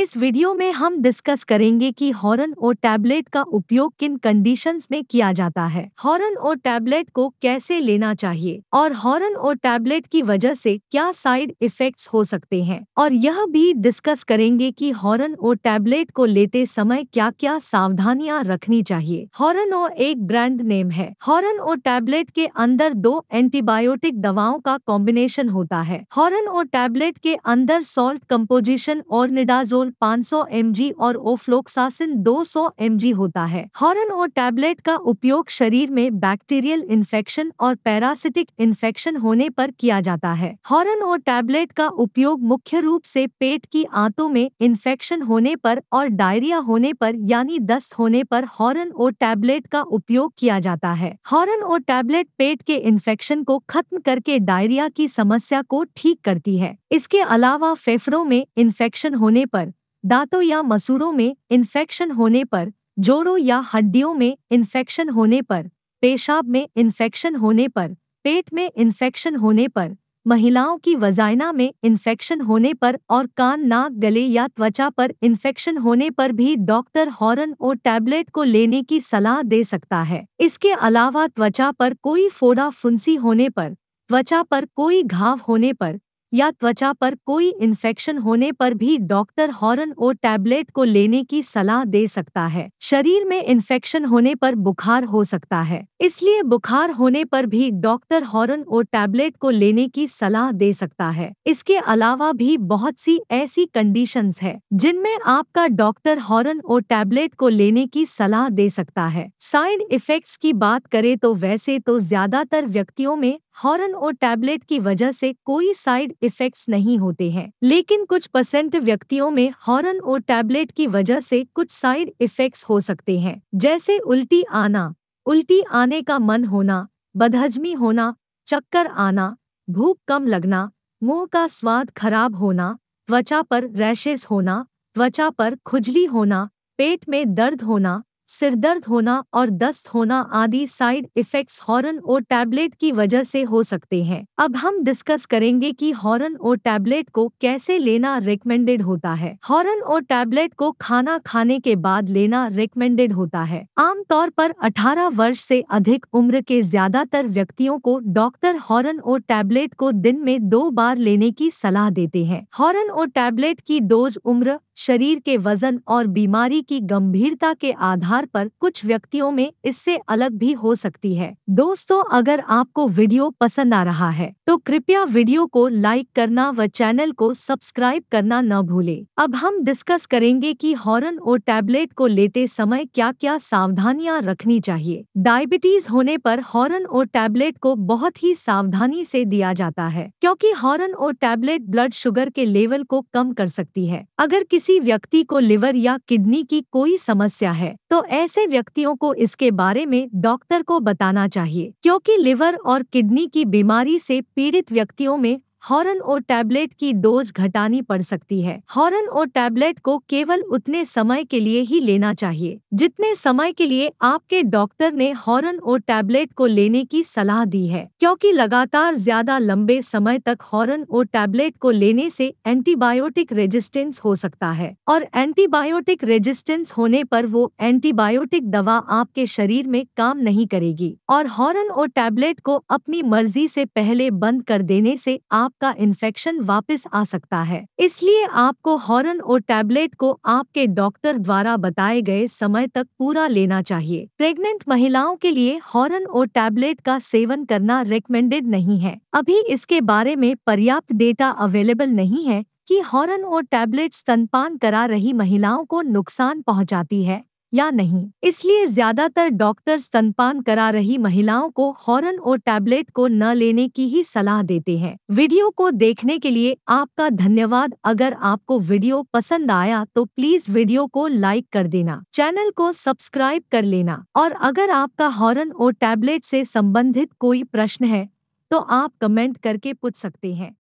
इस वीडियो में हम डिस्कस करेंगे कि हॉर्न और टैबलेट का उपयोग किन कंडीशंस में किया जाता है। हॉर्न और टैबलेट को कैसे लेना चाहिए और हॉर्न और टैबलेट की वजह से क्या साइड इफेक्ट्स हो सकते हैं। और यह भी डिस्कस करेंगे कि हॉर्न और टैबलेट को लेते समय क्या क्या सावधानियाँ रखनी चाहिए। हॉर्न और एक ब्रांड नेम है। हॉर्न और टैबलेट के अंदर दो एंटीबायोटिक दवाओं का कॉम्बिनेशन होता है। हॉर्न और टैबलेट के अंदर सॉल्ट कंपोजिशन और निडाजोल 500 mg और ओफ्लोक्सासिन 200 mg होता है। हॉर्न और टैबलेट का उपयोग शरीर में बैक्टीरियल इन्फेक्शन और पैरासिटिक इन्फेक्शन होने पर किया जाता है। हॉर्न और टैबलेट का उपयोग मुख्य रूप से पेट की आंतों में इन्फेक्शन होने पर और डायरिया होने पर यानी दस्त होने पर हॉर्न और टैबलेट का उपयोग किया जाता है। हॉर्न और टैबलेट पेट के इन्फेक्शन को खत्म करके डायरिया की समस्या को ठीक करती है। इसके अलावा फेफड़ों में इन्फेक्शन होने पर दांतों या मसूड़ों में इन्फेक्शन होने पर, जोड़ों या हड्डियों में इन्फेक्शन होने पर, पेशाब में इन्फेक्शन होने पर, पेट में इन्फेक्शन होने पर, महिलाओं की वजाइना में इन्फेक्शन होने पर और कान, नाक, गले या त्वचा पर इन्फेक्शन होने पर भी डॉक्टर हॉर्न और टैबलेट को लेने की सलाह दे सकता है। इसके अलावा त्वचा पर कोई फोड़ा फुंसी होने पर, त्वचा पर कोई घाव होने पर या त्वचा पर कोई इन्फेक्शन होने पर भी डॉक्टर हॉर्न और टैबलेट को लेने की सलाह दे सकता है। शरीर में इन्फेक्शन होने पर बुखार हो सकता है। इसलिए बुखार होने पर भी डॉक्टर हॉर्न और टैबलेट को लेने की सलाह दे सकता है। इसके अलावा भी बहुत सी ऐसी कंडीशंस है, जिनमें आपका डॉक्टर हॉर्न और टैबलेट को लेने की सलाह दे सकता है। साइड इफेक्ट्स की बात करें तो वैसे तो ज़्यादातर व्यक्तियों में हॉर्न और टैबलेट की वजह से कोई साइड इफेक्ट्स नहीं होते हैं। लेकिन कुछ परसेंट व्यक्तियों में हॉर्न और टैबलेट की वजह से कुछ साइड इफेक्ट्स हो सकते हैं। जैसे उल्टी आना, उल्टी आने का मन होना, बदहजमी होना, चक्कर आना, भूख कम लगना, मुँह का स्वाद खराब होना, त्वचा पर रैशेस होना, त्वचा पर खुजली होना, पेट में दर्द होना सिर दर्द होना और दस्त होना आदि साइड इफेक्ट्स हॉर्न और टैबलेट की वजह से हो सकते हैं। अब हम डिस्कस करेंगे कि हॉर्न और टैबलेट को कैसे लेना रिकमेंडेड होता है। हॉर्न और टैबलेट को खाना खाने के बाद लेना रिकमेंडेड होता है। आमतौर पर 18 वर्ष से अधिक उम्र के ज़्यादातर व्यक्तियों को डॉक्टर हॉर्न और टैबलेट को दिन में दो बार लेने की सलाह देते हैं। हॉर्न और टैबलेट की डोज उम्र, शरीर के वज़न और बीमारी की गंभीरता के आधार पर कुछ व्यक्तियों में इससे अलग भी हो सकती है। दोस्तों, अगर आपको वीडियो पसंद आ रहा है तो कृपया वीडियो को लाइक करना व चैनल को सब्सक्राइब करना न भूले। अब हम डिस्कस करेंगे कि हॉर्न और टैबलेट को लेते समय क्या क्या सावधानियाँ रखनी चाहिए। डायबिटीज़ होने पर हॉर्न और टैबलेट को बहुत ही सावधानी से दिया जाता है, क्योंकि हॉर्न और टैबलेट ब्लड शुगर के लेवल को कम कर सकती है। अगर किसी व्यक्ति को लिवर या किडनी की कोई समस्या है तो ऐसे व्यक्तियों को इसके बारे में डॉक्टर को बताना चाहिए, क्योंकि लिवर और किडनी की बीमारी से पीड़ित व्यक्तियों में हॉर्न और टैबलेट की डोज घटानी पड़ सकती है। हॉर्न और टैबलेट को केवल उतने समय के लिए ही लेना चाहिए, जितने समय के लिए आपके डॉक्टर ने हॉर्न और टैबलेट को लेने की सलाह दी है, क्योंकि लगातार ज़्यादा लंबे समय तक हॉर्न और टैबलेट को लेने से एंटीबायोटिक रेजिस्टेंस हो सकता है, और एंटीबायोटिक रेजिस्टेंस होने पर वो एंटीबायोटिक दवा आपके शरीर में काम नहीं करेगी, और हॉर्न और टैबलेट को अपनी मर्ज़ी से पहले बंद कर देने से आप आपका इन्फेक्शन वापस आ सकता है। इसलिए आपको हॉर्न और टैबलेट को आपके डॉक्टर द्वारा बताए गए समय तक पूरा लेना चाहिए। प्रेग्नेंट महिलाओं के लिए हॉर्न और टैबलेट का सेवन करना रिकमेंडेड नहीं है। अभी इसके बारे में पर्याप्त डेटा अवेलेबल नहीं है कि हॉर्न और टैबलेट स्तनपान करा रही महिलाओं को नुकसान पहुंचाती है। या नहीं। इसलिए ज़्यादातर डॉक्टर स्तनपान करा रही महिलाओं को हॉर्न और टैबलेट को न लेने की ही सलाह देते हैं। वीडियो को देखने के लिए आपका धन्यवाद। अगर आपको वीडियो पसंद आया तो प्लीज़ वीडियो को लाइक कर देना, चैनल को सब्सक्राइब कर लेना और अगर आपका हॉर्न और टैबलेट से संबंधित कोई प्रश्न है तो आप कमेंट करके पूछ सकते हैं।